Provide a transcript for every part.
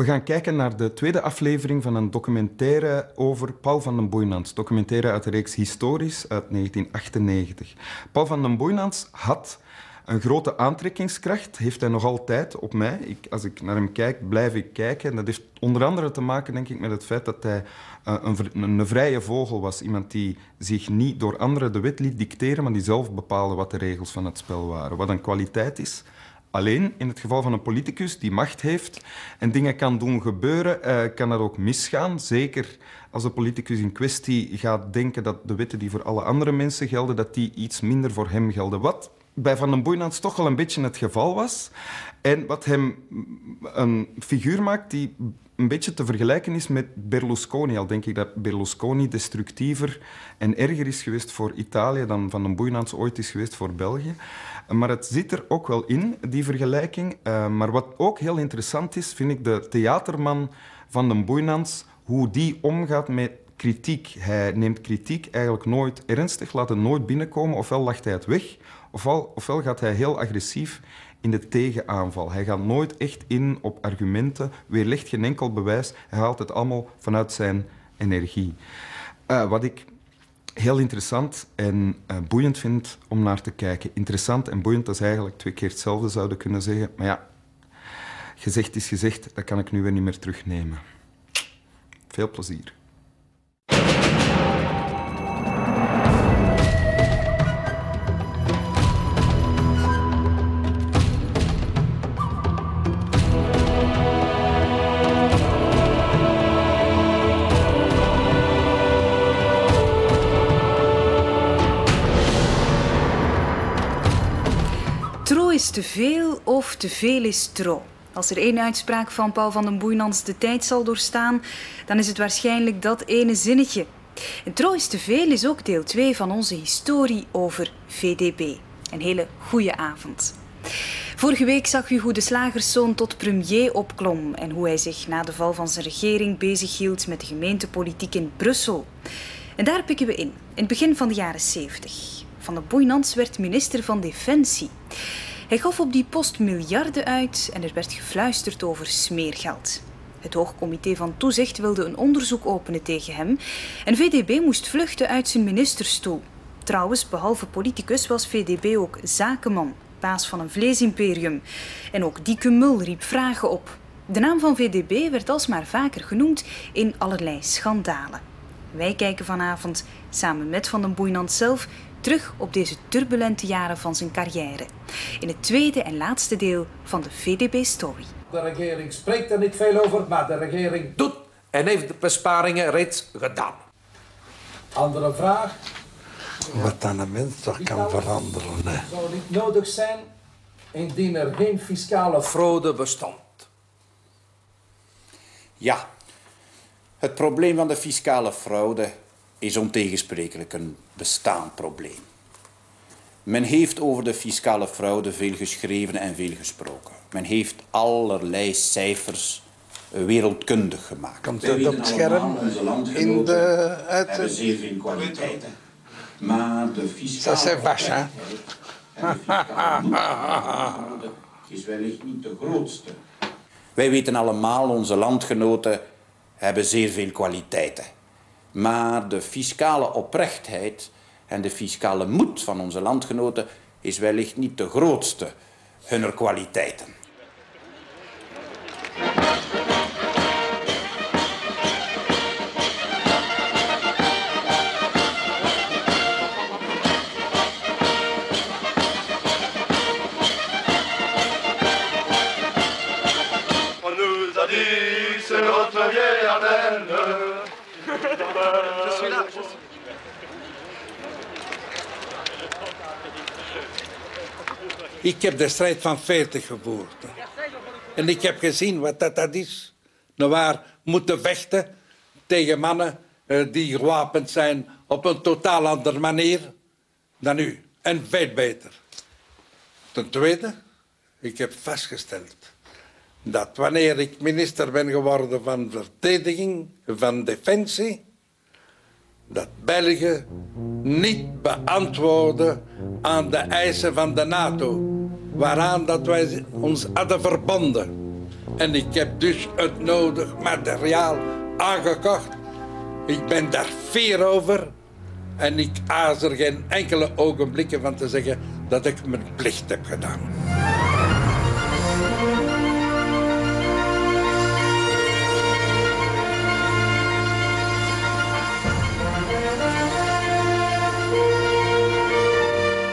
We gaan kijken naar de tweede aflevering van een documentaire over Paul van den Boeinans. Documentaire uit de reeks Historisch uit 1998. Paul van den Boeinans had een grote aantrekkingskracht, heeft hij nog altijd op mij. Ik, als ik naar hem kijk, blijf ik kijken. En dat heeft onder andere te maken, denk ik, met het feit dat hij uh, een, een, vrije vogel was. Iemand die zich niet door anderen de wet liet dicteren, maar die zelf bepaalde wat de regels van het spel waren. Wat een kwaliteit is Alleen in het geval van een politicus die macht heeft en dingen kan doen gebeuren, uh, kan dat ook misgaan. Zeker als de politicus in kwestie gaat denken dat de wetten die voor alle andere mensen gelden, dat die iets minder voor hem gelden. Wat bij Van den Boeinans toch wel een beetje het geval was. En wat hem een figuur maakt die een beetje te vergelijken is met Berlusconi. Al denk ik dat Berlusconi destructiever en erger is geweest voor Italië dan Van den Boeinans ooit is geweest voor België. Maar het zit er ook wel in, die vergelijking. Uh, maar wat ook heel interessant is, vind ik de theaterman van den Boeinans, hoe die omgaat met kritiek. Hij neemt kritiek eigenlijk nooit ernstig, laat het nooit binnenkomen. Ofwel lacht hij het weg, ofwel gaat hij heel agressief in de tegenaanval. Hij gaat nooit echt in op argumenten, weerlegt geen enkel bewijs. Hij haalt het allemaal vanuit zijn energie. Uh, wat ik heel interessant en uh, boeiend vind om naar te kijken. Interessant en boeiend, dat is eigenlijk twee keer hetzelfde, zouden kunnen zeggen. Maar ja, gezegd is gezegd, dat kan ik nu weer niet meer terugnemen. Veel plezier. Te veel of te veel is tro. Als er één uitspraak van Paul van den Boeinans de tijd zal doorstaan, dan is het waarschijnlijk dat ene zinnetje. En tro is te veel is ook deel 2 van onze historie over VDB. Een hele goede avond. Vorige week zag u hoe de slagerszoon tot premier opklom en hoe hij zich na de val van zijn regering bezighield met de gemeentepolitiek in Brussel. En daar pikken we in, in het begin van de jaren 70. Van den Boeinans werd minister van Defensie. Hij gaf op die post miljarden uit en er werd gefluisterd over smeergeld. Het Hoogcomité van Toezicht wilde een onderzoek openen tegen hem en VDB moest vluchten uit zijn ministerstoel. Trouwens, behalve politicus was VDB ook zakenman, baas van een vleesimperium. En ook Dieke Mul riep vragen op. De naam van VDB werd alsmaar vaker genoemd in allerlei schandalen. Wij kijken vanavond samen met Van den Boeinant zelf terug op deze turbulente jaren van zijn carrière. In het tweede en laatste deel van de VDB-story. De regering spreekt er niet veel over, maar de regering doet en heeft de besparingen reeds gedaan. Andere vraag? Wat dan een mens toch kan veranderen. Het zou niet nodig zijn indien er geen fiscale fraude bestond. Ja, het probleem van de fiscale fraude is ontegensprekelijk een bestaand probleem. Men heeft over de fiscale fraude veel geschreven en veel gesproken. Men heeft allerlei cijfers wereldkundig gemaakt. Komt het op het scherm in de... Uit... hebben zeer veel kwaliteiten. Maar de fiscale... Dat is wellicht niet de grootste. Wij weten allemaal, onze landgenoten hebben zeer veel kwaliteiten. Maar de fiscale oprechtheid en de fiscale moed van onze landgenoten is wellicht niet de grootste hunner kwaliteiten. Ik heb de strijd van 40 gevoerd. En ik heb gezien wat dat, dat is. Nou waar moeten vechten tegen mannen eh, die gewapend zijn op een totaal andere manier dan u. En veel beter. Ten tweede, ik heb vastgesteld dat wanneer ik minister ben geworden van verdediging, van defensie, dat België niet beantwoordde aan de eisen van de NATO, waaraan dat wij ons hadden verbonden. En ik heb dus het nodig materiaal aangekocht. Ik ben daar fier over. En ik aas er geen enkele ogenblikken van te zeggen dat ik mijn plicht heb gedaan.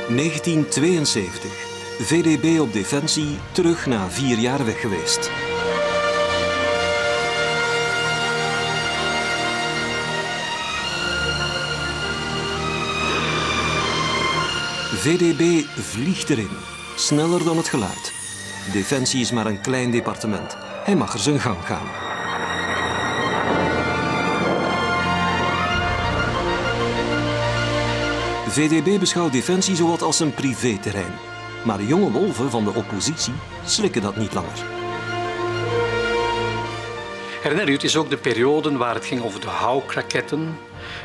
...1972. VDB op Defensie terug na vier jaar weg geweest. VDB vliegt erin, sneller dan het geluid. Defensie is maar een klein departement. Hij mag er zijn gang gaan. VDB beschouwt Defensie zowat als een privéterrein. Maar jonge wolven van de oppositie slikken dat niet langer. Herinner u, het is ook de periode waar het ging over de houkraketten,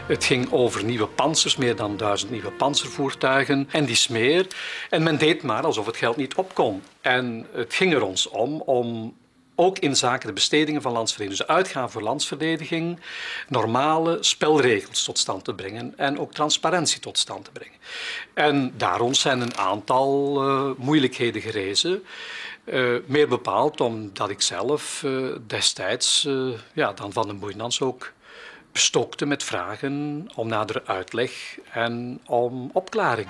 het ging over nieuwe panzers, meer dan duizend nieuwe panzervoertuigen en die smeer. En men deed maar alsof het geld niet op kon. En het ging er ons om om ook in zaken de bestedingen van landsverdediging, dus uitgaven voor landsverdediging, normale spelregels tot stand te brengen en ook transparantie tot stand te brengen. En daarom zijn een aantal uh, moeilijkheden gerezen. Uh, meer bepaald omdat ik zelf uh, destijds, ja, dan van den Boeinans ook bestokte met vragen om nadere uitleg en om opklaring.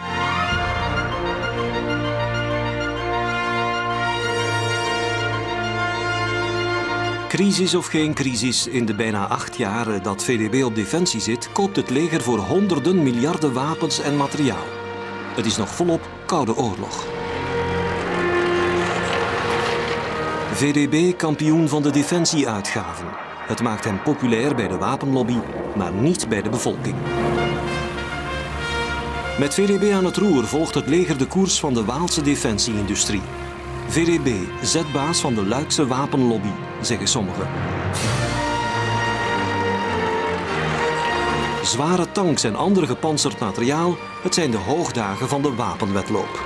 Crisis of geen crisis, in de bijna acht jaren dat VDB op defensie zit, koopt het leger voor honderden miljarden wapens en materiaal. Het is nog volop Koude Oorlog. VDB kampioen van de defensieuitgaven. Het maakt hem populair bij de wapenlobby, maar niet bij de bevolking. Met VDB aan het roer volgt het leger de koers van de Waalse defensieindustrie. VDB, zetbaas van de Luikse wapenlobby, zeggen sommigen. Zware tanks en ander gepantserd materiaal, het zijn de hoogdagen van de wapenwetloop.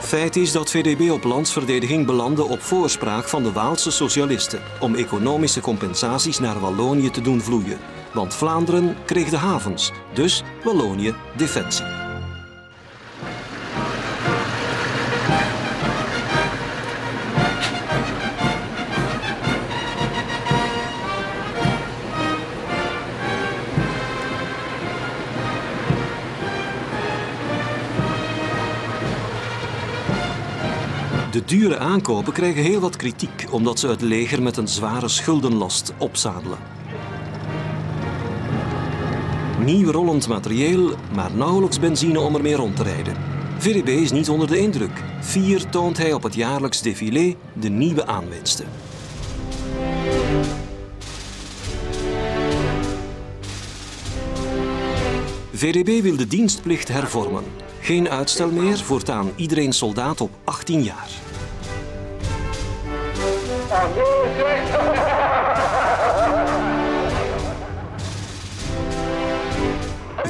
Feit is dat VDB op landsverdediging belandde op voorspraak van de Waalse socialisten om economische compensaties naar Wallonië te doen vloeien. Want Vlaanderen kreeg de havens, dus Wallonië defensie. Aankopen krijgen heel wat kritiek omdat ze het leger met een zware schuldenlast opzadelen. Nieuw rollend materieel, maar nauwelijks benzine om ermee rond te rijden. VDB is niet onder de indruk. Vier toont hij op het jaarlijks défilé de nieuwe aanwinsten. VDB wil de dienstplicht hervormen. Geen uitstel meer, voortaan iedereen soldaat op 18 jaar.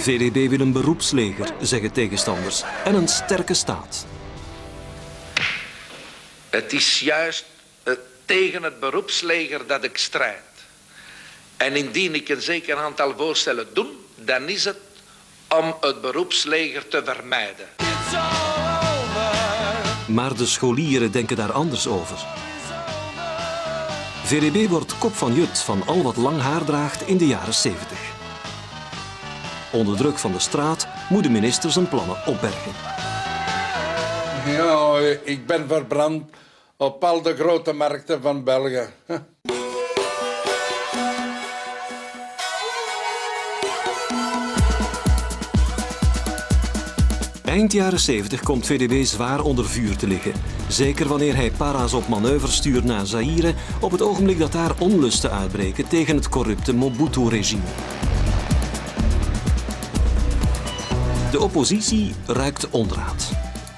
VDB wil een beroepsleger, zeggen tegenstanders, en een sterke staat. Het is juist eh, tegen het beroepsleger dat ik strijd. En indien ik een zeker aantal voorstellen doe, dan is het om het beroepsleger te vermijden. Maar de scholieren denken daar anders over. VDB wordt kop van jut van al wat lang haar draagt in de jaren 70. Onder druk van de straat moet de minister zijn plannen opbergen. Ja, ik ben verbrand op al de grote markten van België. Eind jaren 70 komt VDB zwaar onder vuur te liggen. Zeker wanneer hij para's op manoeuvre stuurt naar Zaire op het ogenblik dat daar onlusten uitbreken tegen het corrupte Mobutu-regime. De oppositie ruikt onraad.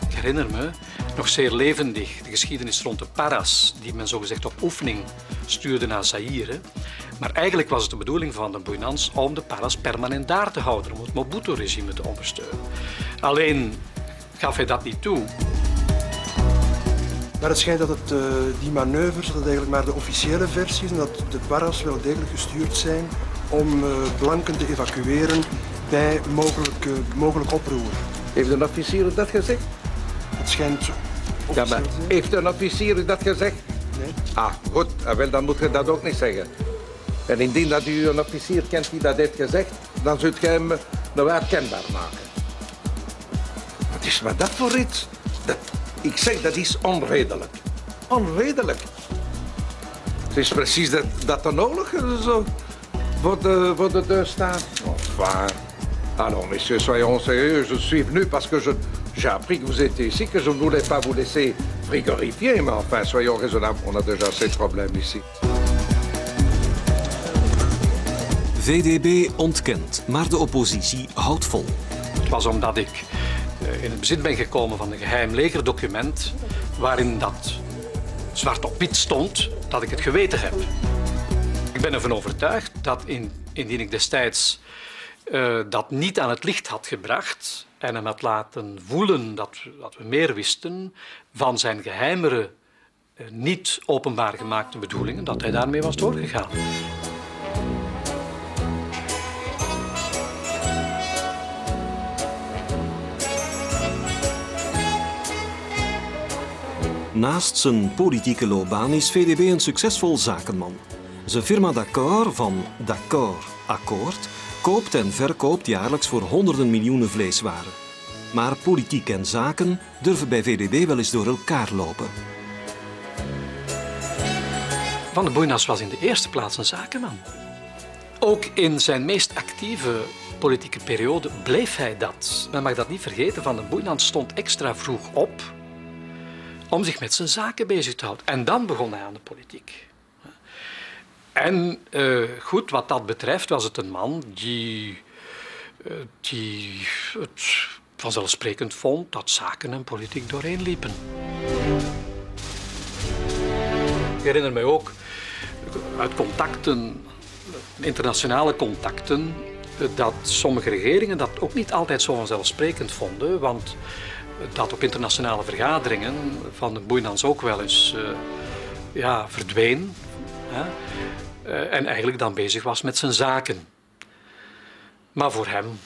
Ik herinner me nog zeer levendig de geschiedenis rond de paras die men zogezegd op oefening stuurde naar Zaire. Maar eigenlijk was het de bedoeling van de Boinans om de paras permanent daar te houden, om het Mobutu-regime te ondersteunen. Alleen gaf hij dat niet toe. Maar het schijnt dat het, uh, die manoeuvres, dat eigenlijk maar de officiële versie is en dat de paras wel degelijk gestuurd zijn om uh, blanken te evacueren bij mogelijk, uh, mogelijk oproer. Heeft een officier dat gezegd? Het schijnt ja, maar heeft een officier dat gezegd? Nee. Ah, goed. Ah, wel, dan moet je dat ook niet zeggen. En indien dat u een officier kent die dat heeft gezegd, dan zult je hem nou herkenbaar maken. Wat is maar dat voor iets? Dat, ik zeg, dat is onredelijk. Onredelijk. Het is precies dat, dat de oorlog zo voor de, voor de deur staat. Enfin, alors, messieurs, soyons sérieux. Je suis venu parce que j'ai appris que vous étiez ici, que je ne voulais pas vous laisser frigorifier. Mais enfin, soyons raisonnables, on a déjà assez de problèmes ici. VDB ontkent, maar de oppositie houdt vol. Het was omdat ik in het bezit ben gekomen van een geheim legerdocument waarin dat zwart op wit stond dat ik het geweten heb. Ik ben ervan overtuigd dat in, indien ik destijds uh, dat niet aan het licht had gebracht en hem had laten voelen dat, dat we meer wisten van zijn geheimere, uh, niet openbaar gemaakte bedoelingen, dat hij daarmee was doorgegaan. Naast zijn politieke loopbaan is VDB een succesvol zakenman. Zijn firma D'accord van D'accord Akkoord koopt en verkoopt jaarlijks voor honderden miljoenen vleeswaren. Maar politiek en zaken durven bij VDB wel eens door elkaar lopen. Van de Boeinas was in de eerste plaats een zakenman. Ook in zijn meest actieve politieke periode bleef hij dat. Men mag dat niet vergeten. Van den Boeinas stond extra vroeg op om zich met zijn zaken bezig te houden. En dan begon hij aan de politiek. En uh, goed, wat dat betreft was het een man die, uh, die het vanzelfsprekend vond dat zaken en politiek dooreenliepen. Ik herinner mij ook uit contacten, internationale contacten, dat sommige regeringen dat ook niet altijd zo vanzelfsprekend vonden, want dat op internationale vergaderingen van de Boeinans ook wel eens uh, ja, verdween. Hè? Uh, en eigenlijk dan bezig was met zijn zaken. Maar voor hem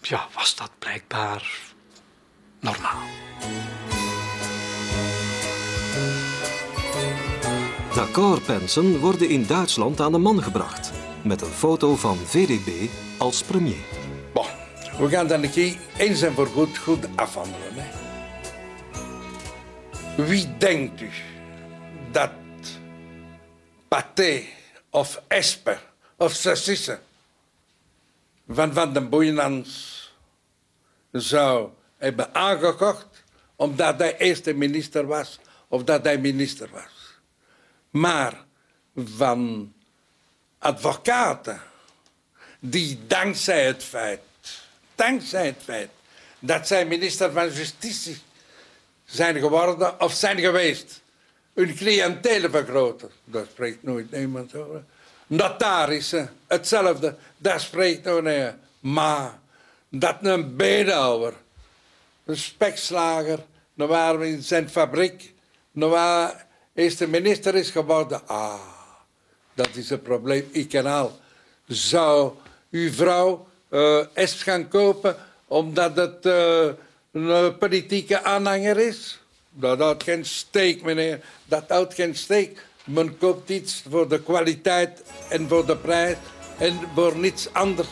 ja, was dat blijkbaar normaal. D'accorpensen worden in Duitsland aan de man gebracht. Met een foto van VDB als premier. We gaan dan een keer eens en voor goed, goed afhandelen. Hè? Wie denkt u dat paté of esper of saucissen van Van den Boeienans zou hebben aangekocht omdat hij eerste minister was of dat hij minister was. Maar van advocaten die dankzij het feit, dankzij het feit dat zij minister van Justitie zijn geworden of zijn geweest, hun cliëntelen vergroten. Daar spreekt nooit niemand over. Notarissen, hetzelfde, daar spreekt nooit niemand Maar dat een bedehouwer, een spekslager, nou waar in zijn fabriek, nou waar eerste minister is geworden. Ah, dat is het probleem. Ik ken al. Zou uw vrouw uh, est gaan kopen omdat het uh, een politieke aanhanger is? Dat houdt geen steek, meneer. Dat houdt geen steek. Men koopt iets voor de kwaliteit en voor de prijs en voor niets anders.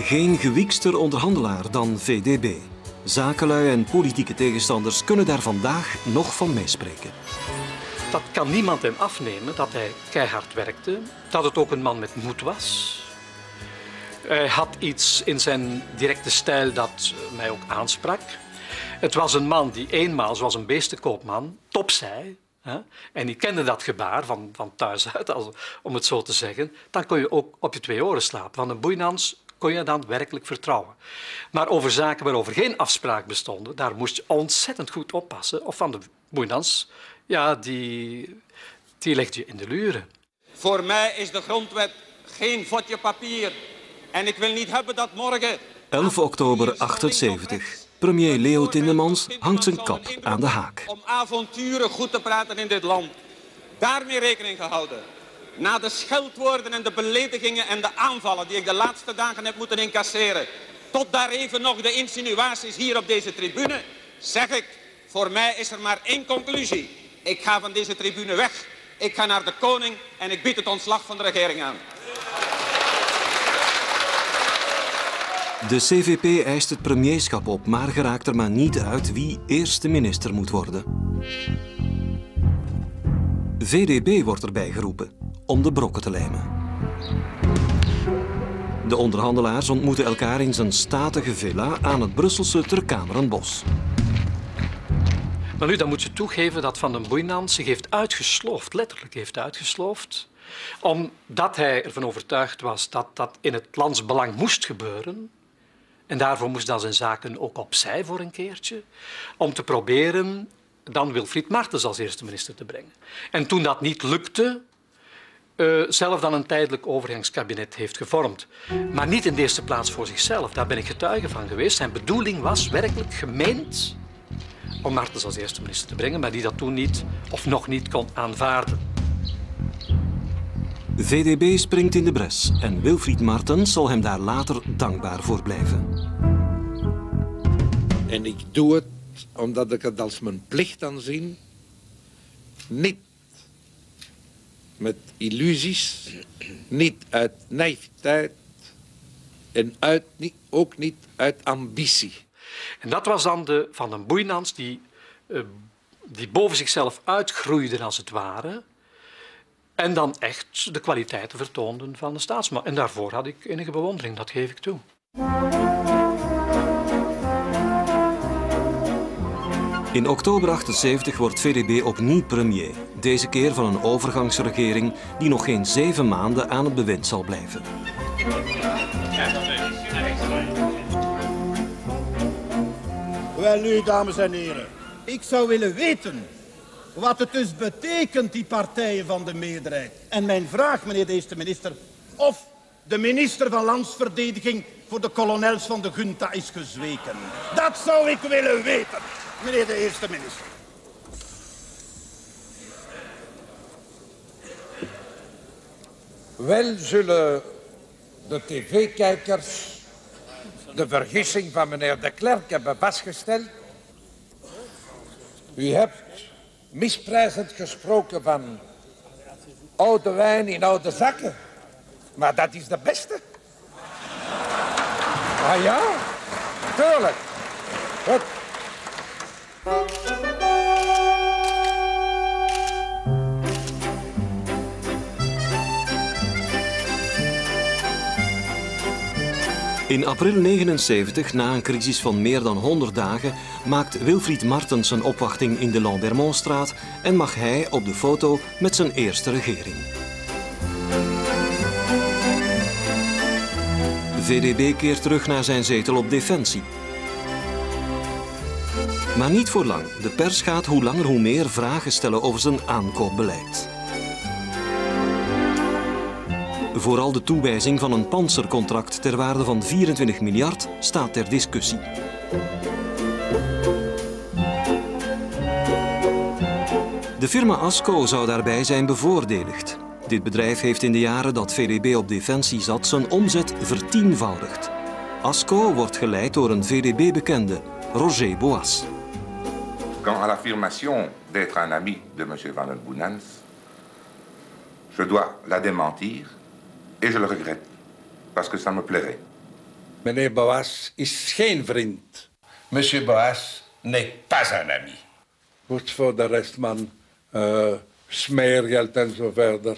Geen gewiekster onderhandelaar dan VDB. Zakenlui en politieke tegenstanders kunnen daar vandaag nog van meespreken. Dat kan niemand hem afnemen dat hij keihard werkte, dat het ook een man met moed was. Hij had iets in zijn directe stijl dat mij ook aansprak. Het was een man die eenmaal, zoals een beestenkoopman, top zei. Hè? En die kende dat gebaar van, van thuis uit, om het zo te zeggen. Dan kon je ook op je twee oren slapen. Van een boeinans kon je dan werkelijk vertrouwen. Maar over zaken waarover geen afspraak bestonden, daar moest je ontzettend goed oppassen. Of van de boeinans, ja, die, die legde je in de luren. Voor mij is de grondwet geen vodje papier. En ik wil niet hebben dat morgen 11 oktober 78. Premier Leo Tindemans hangt zijn kap aan de haak. Om avonturen goed te praten in dit land. Daarmee rekening gehouden. Na de scheldwoorden en de beledigingen en de aanvallen die ik de laatste dagen heb moeten incasseren. Tot daar even nog de insinuaties hier op deze tribune. Zeg ik, voor mij is er maar één conclusie. Ik ga van deze tribune weg. Ik ga naar de koning en ik bied het ontslag van de regering aan. De CVP eist het premierschap op, maar geraakt er maar niet uit wie eerste minister moet worden. VDB wordt erbij geroepen om de brokken te lijmen. De onderhandelaars ontmoeten elkaar in zijn statige villa aan het Brusselse Terkamerenbos. Maar nu, dan moet je toegeven dat Van den Boeinans zich heeft uitgesloofd, letterlijk heeft uitgesloofd, omdat hij ervan overtuigd was dat dat in het landsbelang moest gebeuren. En daarvoor moest dan zijn zaken ook opzij voor een keertje, om te proberen dan Wilfried Martens als eerste minister te brengen. En toen dat niet lukte, uh, zelf dan een tijdelijk overgangskabinet heeft gevormd. Maar niet in de eerste plaats voor zichzelf. Daar ben ik getuige van geweest. Zijn bedoeling was werkelijk gemeend om Martens als eerste minister te brengen, maar die dat toen niet of nog niet kon aanvaarden. VDB springt in de bres en Wilfried Martens zal hem daar later dankbaar voor blijven. En ik doe het omdat ik het als mijn plicht aanzien, niet met illusies, niet uit naïviteit en uit, ook niet uit ambitie. En dat was dan de Van den Boeinans die, uh, die boven zichzelf uitgroeide als het ware. En dan echt de kwaliteiten vertoonden van de staatsman. En daarvoor had ik enige bewondering, dat geef ik toe. In oktober 78 wordt VDB opnieuw premier. Deze keer van een overgangsregering die nog geen zeven maanden aan het bewind zal blijven. Wel nu, dames en heren. Ik zou willen weten wat het dus betekent, die partijen van de meerderheid. En mijn vraag, meneer de eerste minister, of de minister van Landsverdediging voor de kolonels van de junta is gezweken. Dat zou ik willen weten, meneer de eerste minister. Wel zullen de tv-kijkers de vergissing van meneer de Klerk hebben vastgesteld. U hebt misprijzend gesproken van oude wijn in oude zakken. Maar dat is de beste. Ah ja, tuurlijk. In april 79, na een crisis van meer dan 100 dagen, maakt Wilfried Martens een opwachting in de Landermontstraat en mag hij op de foto met zijn eerste regering. De VDB keert terug naar zijn zetel op Defensie. Maar niet voor lang. De pers gaat hoe langer hoe meer vragen stellen over zijn aankoopbeleid. Vooral de toewijzing van een panzercontract ter waarde van 24 miljard staat ter discussie. De firma Asco zou daarbij zijn bevoordeligd. Dit bedrijf heeft in de jaren dat VDB op defensie zat zijn omzet vertienvoudigd. Asco wordt geleid door een VDB-bekende, Roger Boas. Quant à l'affirmation d'être un ami de M. Van den Boenans, je dois la démentir Et je le regrette, parce que ça me plairait. Meneer Boas is geen vriend. Monsieur Boas n'est pas un ami. Goed voor de rest, man. Uh, smeergeld en zo verder.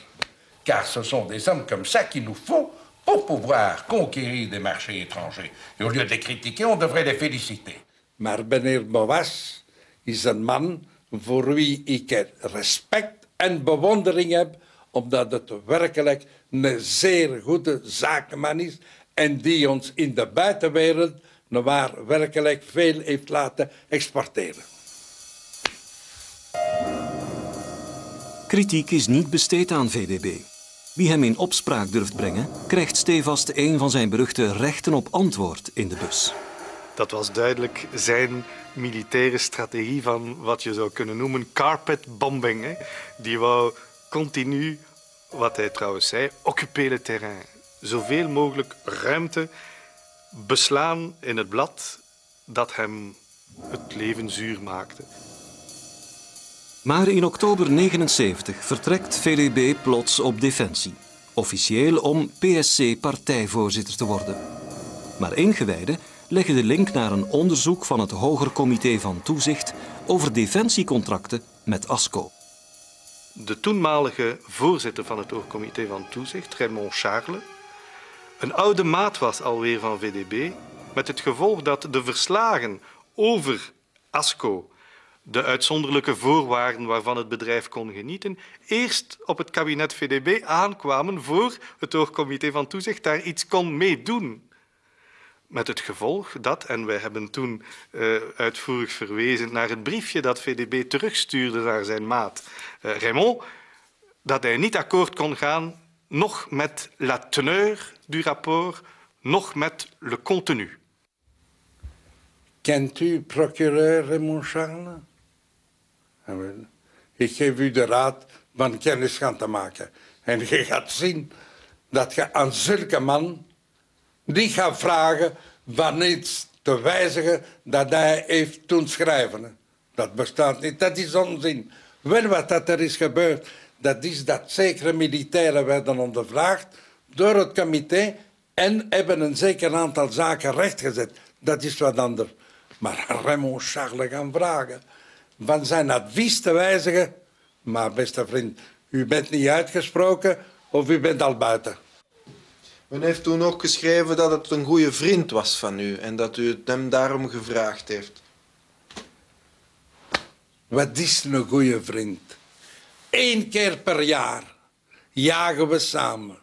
Car ce sont des hommes comme ça qu'il nous faut pour pouvoir conquérir des marchés étrangers. Et au lieu de les critiquer, on devrait les féliciter. Maar meneer Boas is een man voor wie ik respect en bewondering heb, omdat het werkelijk een zeer goede zakenman is en die ons in de buitenwereld waar werkelijk veel heeft laten exporteren. Kritiek is niet besteed aan VDB. Wie hem in opspraak durft brengen, krijgt stevast een van zijn beruchte rechten op antwoord in de bus. Dat was duidelijk zijn militaire strategie van wat je zou kunnen noemen carpet bombing. Hè. Die wou continu, wat hij trouwens zei, occuper le terrain. Zoveel mogelijk ruimte beslaan in het blad dat hem het leven zuur maakte. Maar in oktober 79 vertrekt VDB plots op defensie. Officieel om PSC-partijvoorzitter te worden. Maar ingewijden leggen de link naar een onderzoek van het Hoger Comité van Toezicht over defensiecontracten met ASCO. De toenmalige voorzitter van het Hoger Comité van Toezicht, Raymond Charles, een oude maat was alweer van VDB, met het gevolg dat de verslagen over ASCO, de uitzonderlijke voorwaarden waarvan het bedrijf kon genieten, eerst op het kabinet VDB aankwamen voor het Hoogcomité van Toezicht daar iets kon mee doen. Met het gevolg dat, en wij hebben toen uh, uitvoerig verwezen naar het briefje dat VDB terugstuurde naar zijn maat uh, Raymond, dat hij niet akkoord kon gaan nog met la teneur du rapport, nog met le contenu. Kent u procureur Raymond Charles? Ik geef u de raad van kennis gaan te maken. En je gaat zien dat je aan zulke man die gaat vragen van iets te wijzigen dat hij heeft toen schrijven. Dat bestaat niet, dat is onzin. Wel wat dat er is gebeurd, dat is dat zekere militairen werden ondervraagd door het comité en hebben een zeker aantal zaken rechtgezet. Dat is wat anders. Maar Raymond Charles gaan vragen van zijn advies te wijzigen. Maar beste vriend, u bent niet uitgesproken of u bent al buiten. Men heeft toen ook geschreven dat het een goede vriend was van u en dat u het hem daarom gevraagd heeft. Wat is een goede vriend? Eén keer per jaar jagen we samen.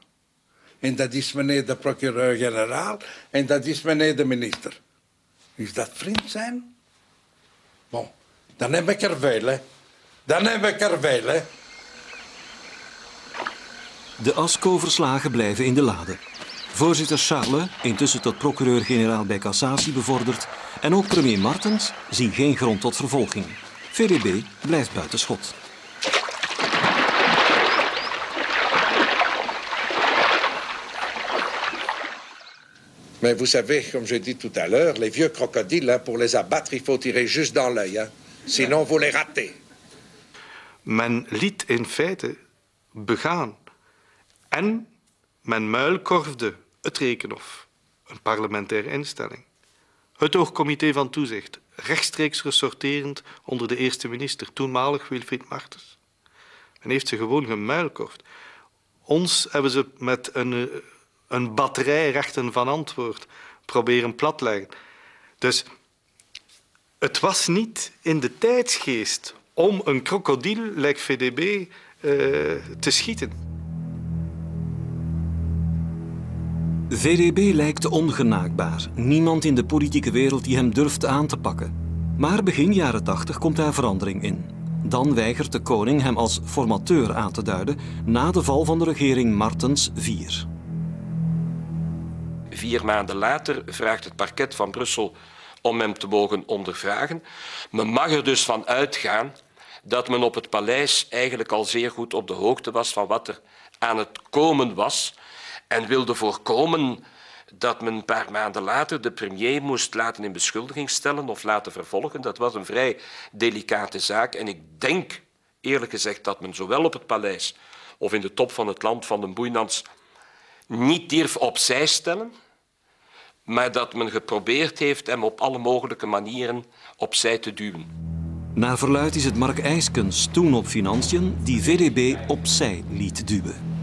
En dat is meneer de procureur-generaal en dat is meneer de minister. Is dat vriend zijn? Bon, dan heb ik er veel, hè. Dan heb ik er veel, hè. De ASCO-verslagen blijven in de lade. Voorzitter Charles, intussen tot procureur-generaal bij cassatie bevorderd, en ook premier Martens zien geen grond tot vervolging. VDB blijft buiten schot. Mais vous savez, comme je dis tout à l'heure, les vieux crocodiles, hein, pour les abattre, il faut tirer juste dans l'œil. Hein. Sinon, vous les ratez. Men liet in feite begaan. En men muilkorfde het Rekenhof, een parlementaire instelling. Het Oogcomité van Toezicht, rechtstreeks ressorterend onder de eerste minister, toenmalig Wilfried Martens. Men heeft ze gewoon gemuilkorfd. Ons hebben ze met een eh, een batterij rechten van antwoord proberen platleggen. Dus het was niet in de tijdsgeest om een krokodil, lijkt VDB, uh, te schieten. VDB lijkt ongenaakbaar. Niemand in de politieke wereld die hem durft aan te pakken. Maar begin jaren 80 komt daar verandering in. Dan weigert de koning hem als formateur aan te duiden na de val van de regering Martens IV. Vier maanden later vraagt het parket van Brussel om hem te mogen ondervragen. Men mag er dus van uitgaan dat men op het paleis eigenlijk al zeer goed op de hoogte was van wat er aan het komen was en wilde voorkomen dat men een paar maanden later de premier moest laten in beschuldiging stellen of laten vervolgen. Dat was een vrij delicate zaak en ik denk eerlijk gezegd dat men zowel op het paleis of in de top van het land van de Boeinans niet durf opzij stellen, maar dat men geprobeerd heeft hem op alle mogelijke manieren opzij te duwen. Naar verluid is het Mark Eiskens, toen op financiën, die VDB opzij liet duwen.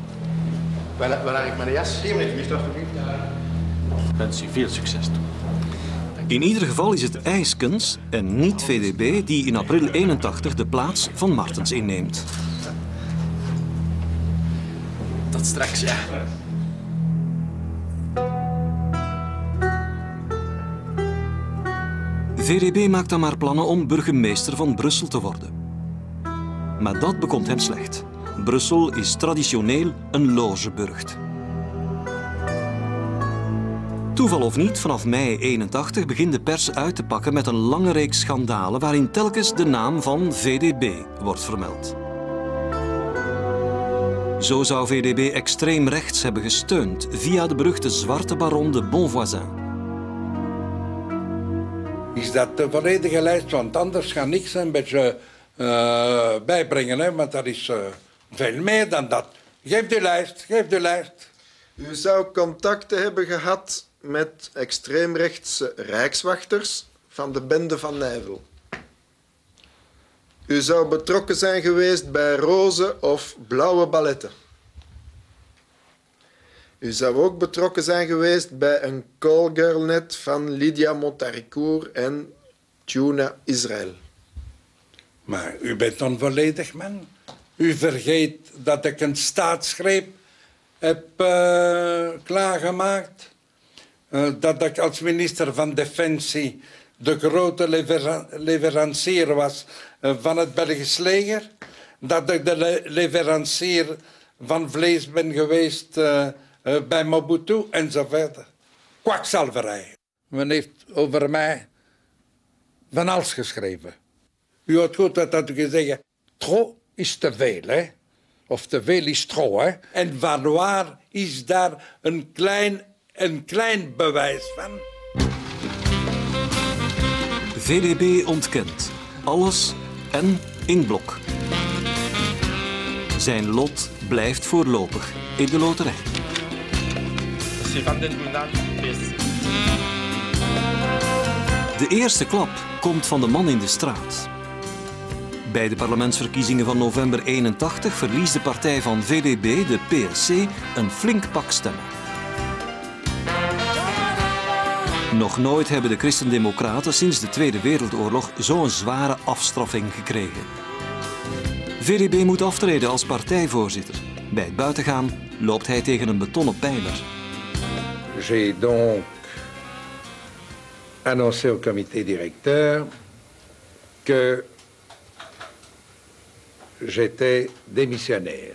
Waar heb ik mijn jas? Hier, meneer, alsjeblieft. Wens u veel succes toe. In ieder geval is het Eiskens en niet VDB die in april 81 de plaats van Martens inneemt. Tot straks, ja. VDB maakt dan maar plannen om burgemeester van Brussel te worden. Maar dat bekomt hem slecht. Brussel is traditioneel een logeburcht. Toeval of niet, vanaf mei 81 begint de pers uit te pakken met een lange reeks schandalen waarin telkens de naam van VDB wordt vermeld. Zo zou VDB extreem rechts hebben gesteund via de beruchte zwarte baron de Bonvoisin. Is dat de volledige lijst, want anders ga ik ze een beetje uh, bijbrengen, hè, want dat is uh, veel meer dan dat. Geef de lijst, geef de lijst. U zou contacten hebben gehad met extreemrechtse rijkswachters van de bende van Nijvel. U zou betrokken zijn geweest bij roze of blauwe balletten. U zou ook betrokken zijn geweest bij een callgirlnet van Lydia Montaricourt en Tuna Israël. Maar u bent onvolledig, man. U vergeet dat ik een staatsgreep heb uh, klaargemaakt. Uh, dat ik als minister van Defensie de grote leverancier was uh, van het Belgisch leger. Dat ik de le leverancier van vlees ben geweest bij Mobutu en zo verder. Kwakzalverij. Men heeft over mij van alles geschreven. U had goed dat u zeggen. Tro is te veel, hè? Of te veel is tro, hè? En van waar is daar een klein, een klein bewijs van? VDB ontkent alles en in blok. Zijn lot blijft voorlopig in de loterij. De eerste klap komt van de man in de straat. Bij de parlementsverkiezingen van november 81 verliest de partij van VDB, de PSC, een flink pak stemmen. Nog nooit hebben de christendemocraten sinds de Tweede Wereldoorlog zo'n zware afstraffing gekregen. VDB moet aftreden als partijvoorzitter. Bij het buitengaan loopt hij tegen een betonnen pijler. J'ai donc annoncé au comité directeur que j'étais démissionnaire.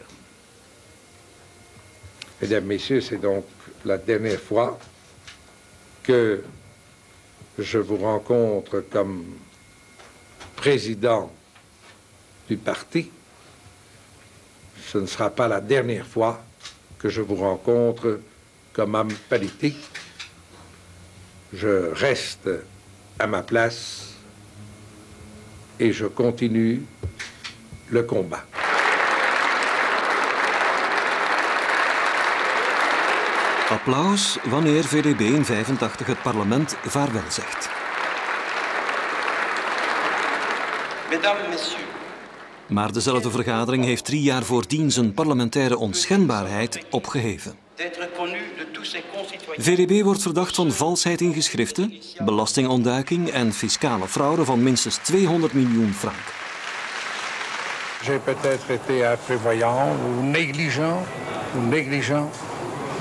Mesdames, Messieurs, c'est donc la dernière fois que je vous rencontre comme président du parti. Ce ne sera pas la dernière fois que je vous rencontre comme homme politique. Je reste à ma place et je continue le combat. Applaus wanneer VDB in 85 het parlement vaarwel zegt. Mesdames, messieurs. Maar dezelfde vergadering heeft drie jaar voordien zijn parlementaire onschendbaarheid opgeheven. VDB wordt verdacht van valsheid in geschriften, belastingontduiking en fiscale fraude van minstens 200 miljoen frank. J'ai peut-être été imprévoyant ou négligent, ou négligent,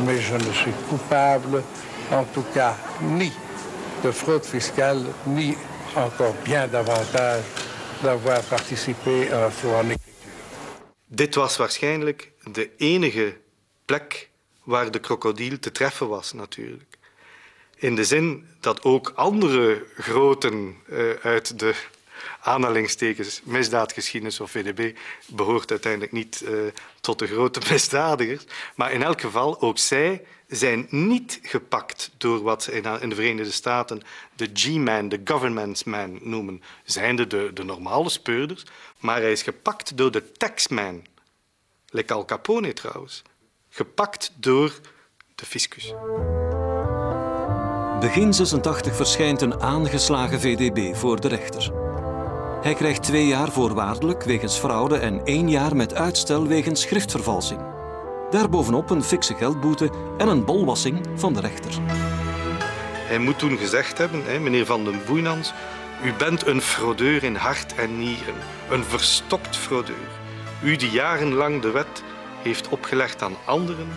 mais je ne suis coupable, en tout cas, ni de fraude fiscale, ni encore bien davantage d'avoir participé à la fraude Dit was waarschijnlijk de enige plek waar de krokodil te treffen was, natuurlijk. In de zin dat ook andere groten uh, uit de aanhalingstekens misdaadgeschiedenis of VDB behoort uiteindelijk niet uh, tot de grote misdadigers. Maar in elk geval, ook zij zijn niet gepakt door wat ze in de Verenigde Staten de G-man, de government man noemen, zijnde de, de normale speurders. Maar hij is gepakt door de taxman. Like Al Capone trouwens gepakt door de fiscus. Begin 86 verschijnt een aangeslagen VDB voor de rechter. Hij krijgt twee jaar voorwaardelijk wegens fraude en één jaar met uitstel wegens schriftvervalsing. Daarbovenop een fikse geldboete en een bolwassing van de rechter. Hij moet toen gezegd hebben, hè, meneer Van den Boeinans, u bent een fraudeur in hart en nieren, een verstokt fraudeur. U die jarenlang de wet heeft opgelegd aan anderen,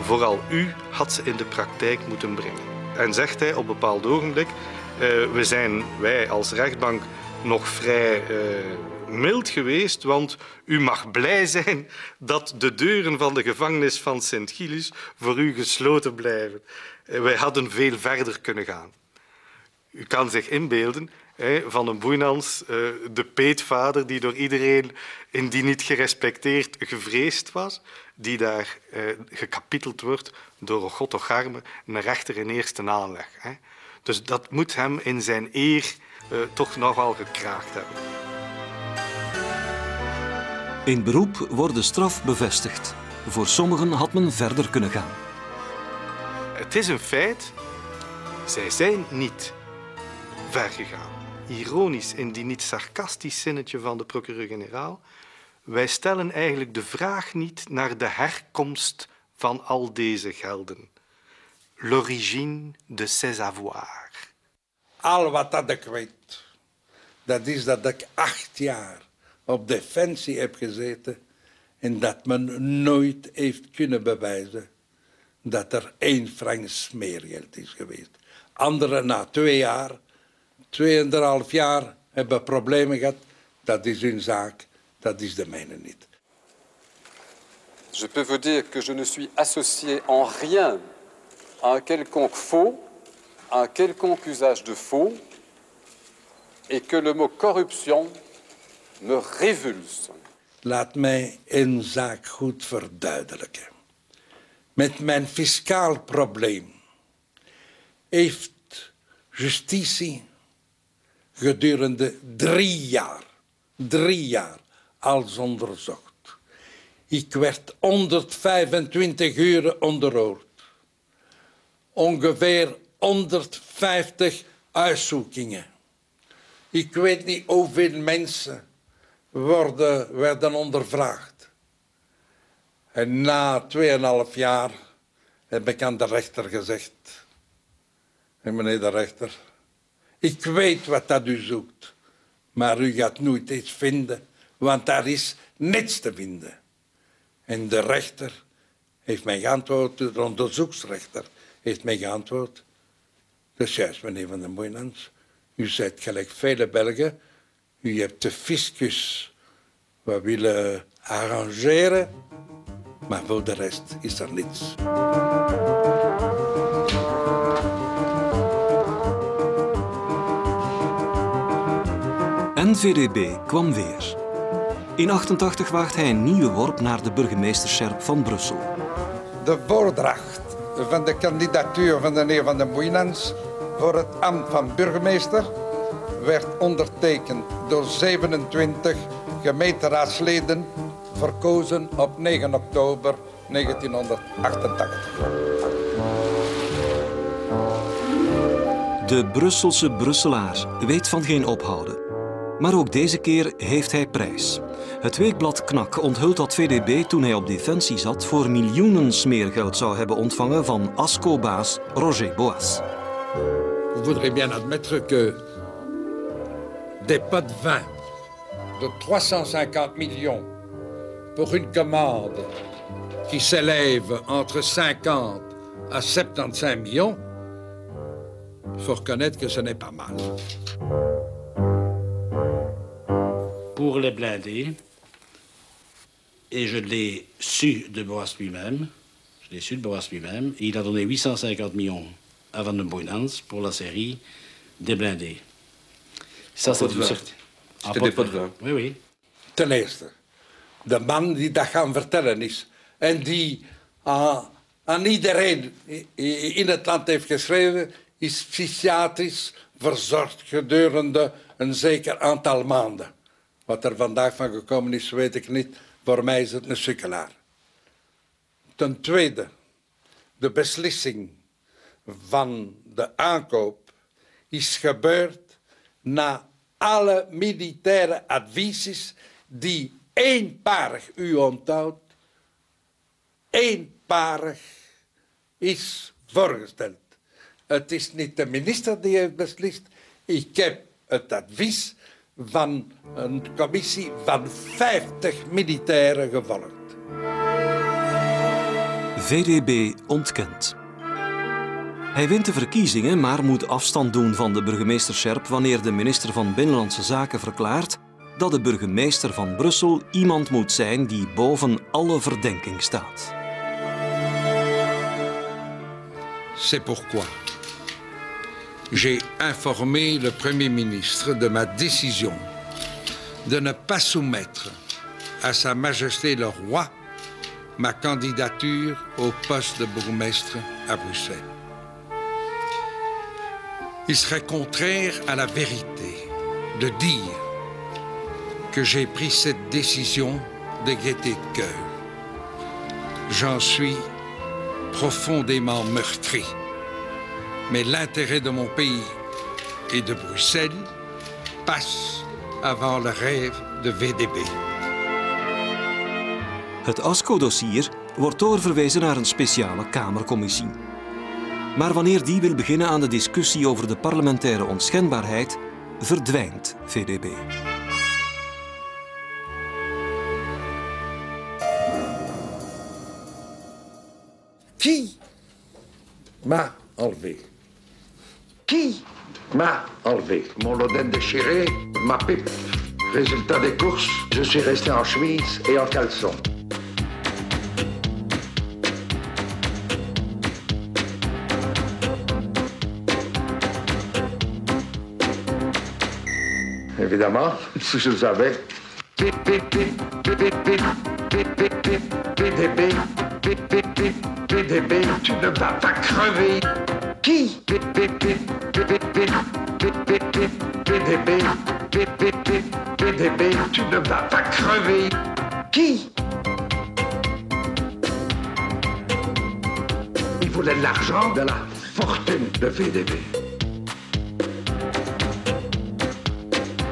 vooral u had ze in de praktijk moeten brengen. En zegt hij op een bepaald ogenblik, uh, we zijn, wij als rechtbank, nog vrij uh, mild geweest, want u mag blij zijn dat de deuren van de gevangenis van Sint-Gilles voor u gesloten blijven. Eh, wij hadden veel verder kunnen gaan. U kan zich inbeelden, van een Boeinans, eh, de peetvader die door iedereen, indien niet gerespecteerd, gevreesd was, die daar eh, gekapiteld wordt door Gotto Garme, een rechter in eerste aanleg. Dus dat moet hem in zijn eer toch nogal gekraakt hebben. In beroep wordt de straf bevestigd. Voor sommigen had men verder kunnen gaan. Het is een feit, zij zijn niet ver gegaan. Ironisch in die niet sarcastisch zinnetje van de procureur-generaal. Wij stellen eigenlijk de vraag niet naar de herkomst van al deze gelden. L'origine de ces avoirs. Al wat dat ik weet, dat is dat ik acht jaar op defensie heb gezeten en dat men nooit heeft kunnen bewijzen dat er één frank smeergeld is geweest. Anderen na twee jaar, tweeënhalf jaar hebben problemen gehad. Dat is hun zaak, dat is de mijne niet. Je peux vous dire que je ne suis associé en rien à un quelconque faux, à quelconque usage de faux, et que le mot corruption me révulse. Laat mij een zaak goed verduidelijken. Met mijn fiscaal probleem heeft justitie gedurende drie jaar, drie jaar, als onderzocht. Ik werd 125 uur onderhoord. Ongeveer 150 uitzoekingen. Ik weet niet hoeveel mensen worden, werden ondervraagd. En na tweeënhalf jaar heb ik aan de rechter gezegd... meneer de rechter, ik weet wat dat u zoekt. Maar u gaat nooit iets vinden, want daar is niets te vinden. En de rechter heeft mij geantwoord, de onderzoeksrechter heeft mij geantwoord. Dat is juist, meneer Van den Boynans. U zegt gelijk vele Belgen, u hebt de fiscus wat willen arrangeren, maar voor de rest is er niets. NVDB kwam weer. In 88 waagt hij een nieuwe worp naar de burgemeesterscherp van Brussel. De voordracht van de kandidatuur van de heer Van den Boeinans voor het ambt van burgemeester werd ondertekend door 27 gemeenteraadsleden verkozen op 9 oktober 1988. De Brusselse Brusselaar weet van geen ophouden. Maar ook deze keer heeft hij prijs. Het weekblad Knak onthult dat VDB toen hij op defensie zat voor miljoenen smeergeld zou hebben ontvangen van ASCO-baas Roger Boas. Vous voudrez bien admettre que des pots de vin de 350 millions pour une commande qui s'élève entre 50 à 75 millions, il faut reconnaître que ce n'est pas mal. Pour les blindés, et je l'ai su de Boas lui-même, je l'ai su de Boas lui-même, il a donné 850 millions à Van den Boynans pour la série des blindés. Ça, c'est une certitude. Oui, oui. Ten eerste, de man die dat gaan vertellen is en die aan, aan iedereen in het land heeft geschreven, is psychiatrisch verzorgd gedurende een zeker aantal maanden. Wat er vandaag van gekomen is, weet ik niet. Voor mij is het een sukkelaar. Ten tweede, de beslissing van de aankoop is gebeurd na alle militaire advies die eenparig u onthoudt, eenparig is voorgesteld. Het is niet de minister die heeft beslist. Ik heb het advies van een commissie van 50 militairen gevolgd. VDB ontkent. Hij wint de verkiezingen, maar moet afstand doen van de burgemeester Scherp wanneer de minister van Binnenlandse Zaken verklaart dat de burgemeester van Brussel iemand moet zijn die boven alle verdenking staat. C'est pourquoi j'ai informé le Premier ministre de ma décision de ne pas soumettre à Sa Majesté le Roi ma candidature au poste de bourgmestre à Bruxelles. Il serait contraire à la vérité de dire que j'ai pris cette décision de gaieté de cœur. J'en suis profondément meurtri. Mais l'intérêt de mon pays et de Bruxelles passe avant le rêve de VDB. Het ASCO-dossier wordt doorverwezen naar een speciale Kamercommissie. Maar wanneer die wil beginnen aan de discussie over de parlementaire onschendbaarheid, verdwijnt VDB. Qui m'a enlevé Qui m'a enlevé Mon lodin déchiré, ma pipe. Résultat des courses, je suis resté en chemise et en caleçon. Évidemment, si je savais. PDB, PDB, tu ne vas pas crever. Qui? PDB, PDB, tu ne vas pas crever. Qui? Il voulait de l'argent, de la fortune de VDB.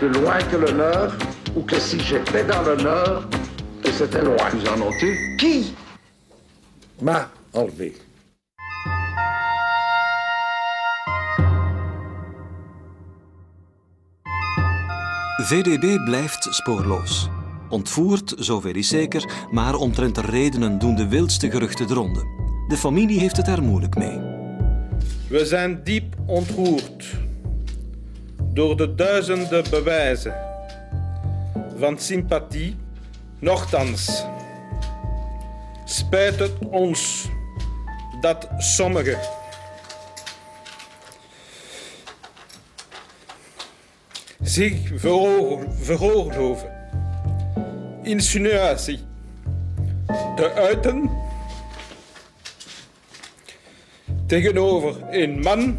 Plus loin que le Nord, ou que si j'étais dans le Nord, que c'était loin. Vous en eu Qui m'a enlevé VDB blijft spoorloos. Ontvoerd, zover is zeker, maar omtrent de redenen doen de wildste geruchten de ronde. De familie heeft het er moeilijk mee. We zijn diep ontroerd door de duizenden bewijzen van sympathie. Nochtans, spijt het ons dat sommigen zich veroorloven insinuatie te uiten tegenover een man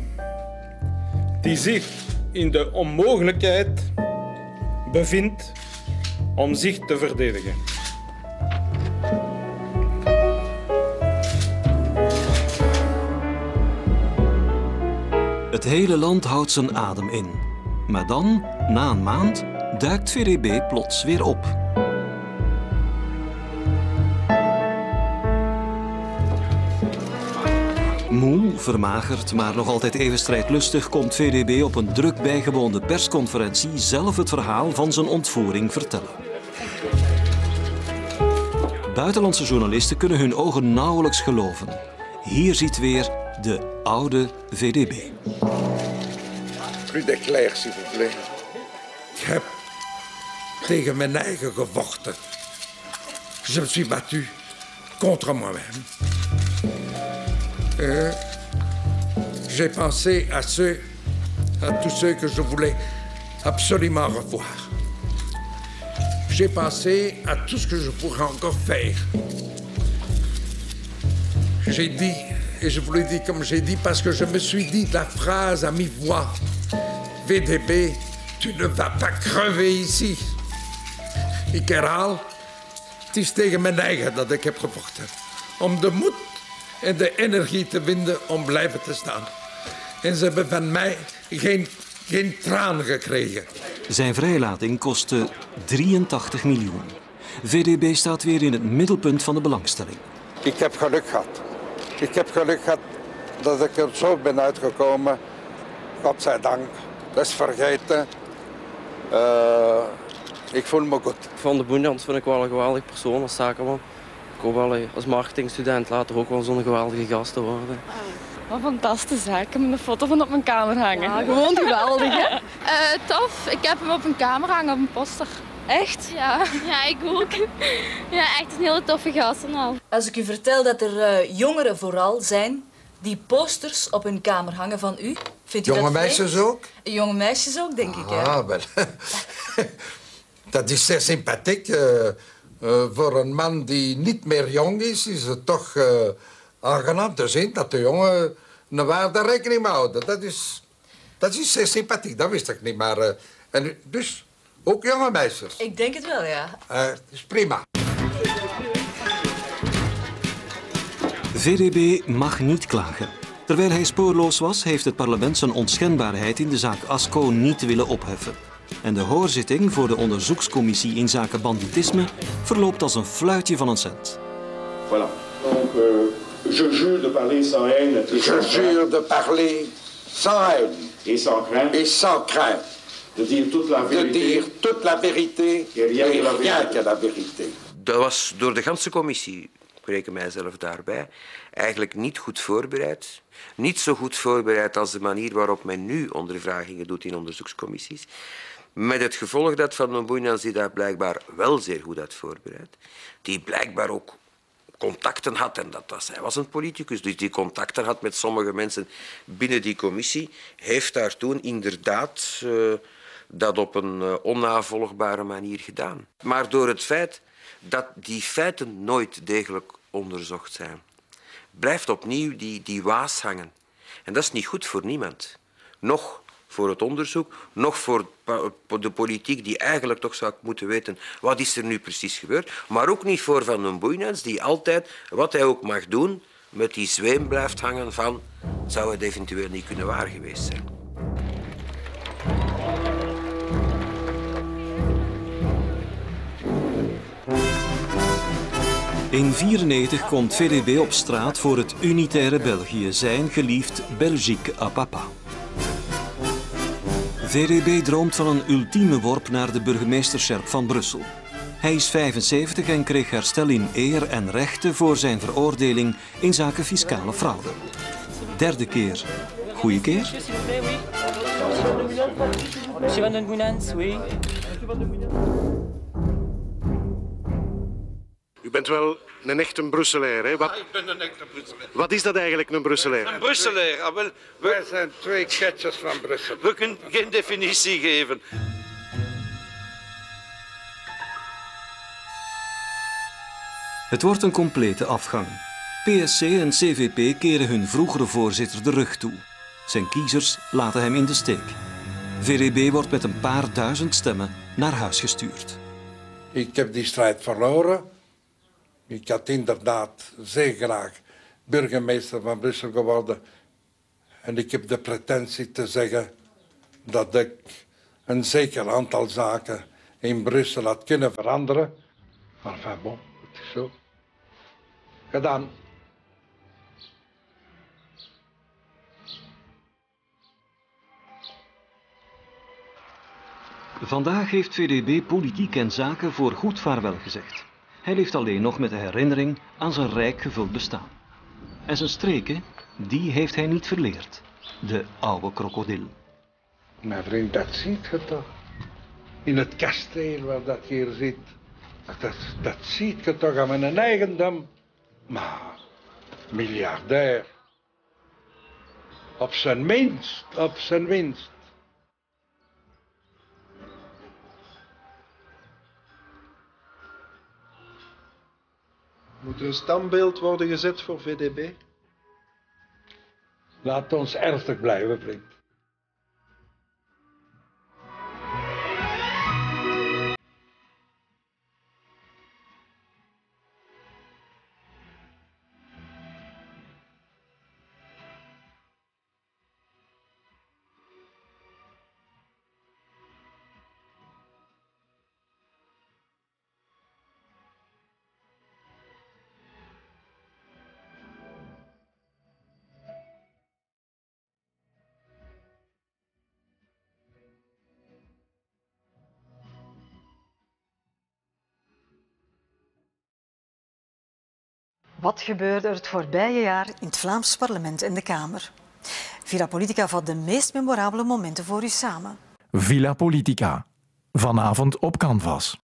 die zich in de onmogelijkheid bevindt om zich te verdedigen. Het hele land houdt zijn adem in. Maar dan, na een maand, duikt VDB plots weer op. Moe, vermagerd, maar nog altijd even strijdlustig, komt VDB op een druk bijgewoonde persconferentie zelf het verhaal van zijn ontvoering vertellen. Buitenlandse journalisten kunnen hun ogen nauwelijks geloven. Hier ziet weer de oude VDB. Plus d'éclair, s'il vous plaît. Ik heb tegen mijn eigen gevochten. Je me suis battu contre moi-même. J'ai pensé à ceux, à tous ceux que je voulais absolument revoir. J'ai pensé à tout ce que je pourrais encore faire. J'ai dit, et je vous l'ai dit comme j'ai dit, parce que je me suis dit la phrase à mi-voix. VDB, tu ne vas pas crever ici. Ik herhaal, het is tegen mijn eigen dat ik heb. Om de moed en de energie te vinden om blijven te staan. En ze hebben van mij geen, geen traan gekregen. Zijn vrijlating kostte 83 miljoen. VDB staat weer in het middelpunt van de belangstelling. Ik heb geluk gehad. Ik heb geluk gehad dat ik er zo ben uitgekomen. Godzijdank. Dat is vergeten. Uh, ik voel me goed. Van de Boendans vind ik wel een geweldig persoon als zakenman. Hoop wel als marketingstudent later ook wel zo'n geweldige gast te worden. Wat een fantastische zaak. Ik heb een foto van op mijn kamer hangen. Ja, gewoon geweldig, hè? Uh, tof. Ik heb hem op een kamer hangen, op een poster. Echt? Ja, ja, ik ook. Ja, echt een hele toffe gast en al. Als ik u vertel dat er eh, jongeren vooral zijn die posters op hun kamer hangen van u, vindt u Jonge dat vreemd? meisjes ook? Jonge meisjes ook, denk ik. Ja. Ah, wel. dat is zeer sympathiek. eh, eh, voor een man die niet meer jong is, is het toch eh, aangenaam te zien dat de jongen een waarde rekening mee houden. Dat is, dat is zeer sympathiek, dat wist ik niet. Maar, eh, en, dus ook jonge meisjes. Ik denk het wel, ja. Eh, Het is prima. VDB mag niet klagen. Terwijl hij spoorloos was, heeft het parlement zijn onschendbaarheid in de zaak ASCO niet willen opheffen. En de hoorzitting voor de onderzoekscommissie in zaken banditisme verloopt als een fluitje van een cent. Voilà. Donc, euh, je jure de parler sans haine et Je jure de parler sans haine et sans crainte, et sans crainte de dire toute la de vérité dire toute la vérité et rien que la vérité. que la vérité. Dat was door de ganse commissie, ik reken mijzelf daarbij, eigenlijk niet goed voorbereid. Niet zo goed voorbereid als de manier waarop men nu ondervragingen doet in onderzoekscommissies. Met het gevolg dat Van den Boeinans die daar blijkbaar wel zeer goed had voorbereid, die blijkbaar ook contacten had, en dat was, hij was een politicus, dus die contacten had met sommige mensen binnen die commissie, heeft daar toen inderdaad eh, dat op een eh, onnavolgbare manier gedaan. Maar door het feit dat die feiten nooit degelijk onderzocht zijn, blijft opnieuw die, die waas hangen. En dat is niet goed voor niemand. Nog voor het onderzoek, nog voor de politiek die eigenlijk toch zou moeten weten wat is er nu precies gebeurd. Maar ook niet voor Van den Boeinans die altijd, wat hij ook mag doen, met die zweem blijft hangen van zou het eventueel niet kunnen waar geweest zijn. In 1994 komt VDB op straat voor het unitaire België, zijn geliefd Belgique à papa. VDB droomt van een ultieme worp naar de burgemeesterschap van Brussel. Hij is 75 en kreeg herstel in eer en rechten voor zijn veroordeling in zaken fiscale fraude. Derde keer. Goeie keer? Bent wel een echte Brusselaar, hè? Wat, Ik ben een echte Brusselaar. wat is dat eigenlijk, een Brusselaar? Een Brusselaar, ah, wel, wij zijn twee ketchers van Brussel. We kunnen geen definitie geven. Het wordt een complete afgang. PSC en CVP keren hun vroegere voorzitter de rug toe. Zijn kiezers laten hem in de steek. VDB wordt met een paar duizend stemmen naar huis gestuurd. Ik heb die strijd verloren. Ik had inderdaad zeer graag burgemeester van Brussel geworden. En ik heb de pretentie te zeggen dat ik een zeker aantal zaken in Brussel had kunnen veranderen. Maar enfin bon, het is zo. Gedaan. Vandaag heeft VDB politiek en zaken voor goed vaarwel gezegd. Hij leeft alleen nog met de herinnering aan zijn rijk gevuld bestaan. En zijn streken, die heeft hij niet verleerd. De oude krokodil. Mijn vriend, dat ziet je toch? In het kasteel waar dat hier zit. Dat, dat ziet je toch aan mijn eigendom. Maar, miljardair. Op zijn minst, op zijn minst. Moet er een standbeeld worden gezet voor VDB? Laat ons ernstig blijven, vriend. Wat gebeurde er het voorbije jaar in het Vlaams parlement en de Kamer? Villa Politica vat de meest memorabele momenten voor u samen. Villa Politica. Vanavond op Canvas.